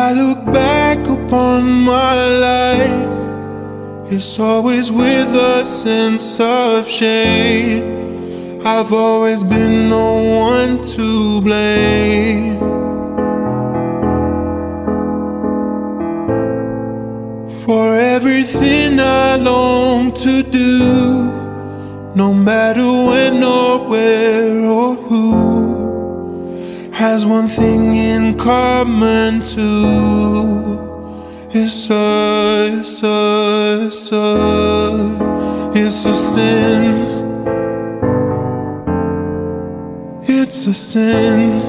I look back upon my life, it's always with a sense of shame. I've always been the one to blame. For everything I long to do, no matter when or where or who has one thing in common too. It's a, it's a, it's a, it's a sin. It's a sin.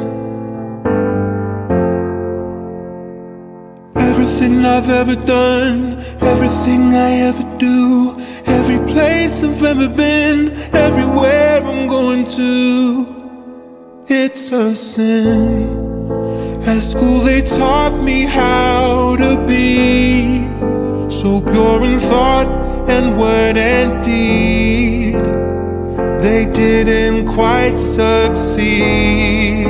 Everything I've ever done, everything I ever do, every place I've ever been, everywhere I'm going to it's a sin. At school they taught me how to be so pure in thought and word and deed. They didn't quite succeed.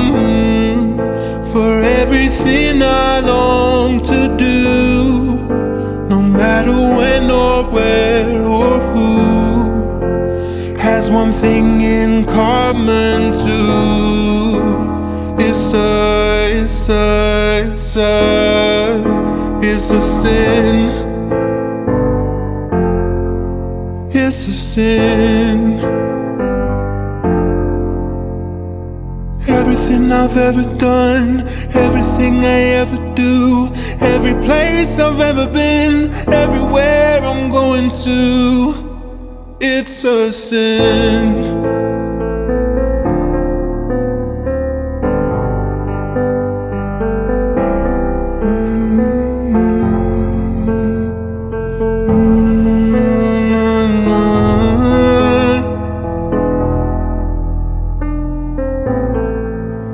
Mm-hmm. For everything I long to do, no matter when one thing in common too. It's a, it's a, it's a, it's a sin. It's a sin. Everything I've ever done, everything I ever do, every place I've ever been, everywhere I'm going to. It's a sin.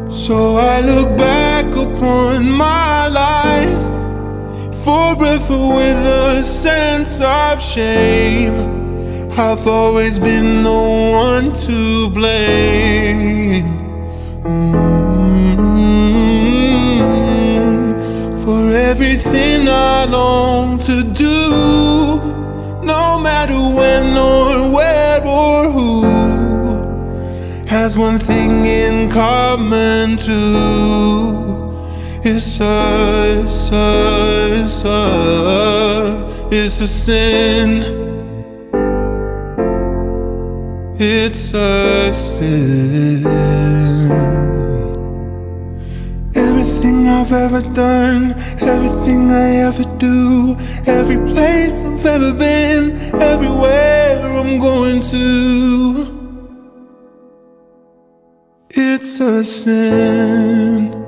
So I look back upon my life forever with a sense of shame. I've always been the one to blame. Mm-hmm. For everything I long to do No matter when or where or who Has one thing in common too. It's a, it's a, it's a sin it's a sin. Everything I've ever done, everything I ever do, every place I've ever been, everywhere I'm going to. It's a sin.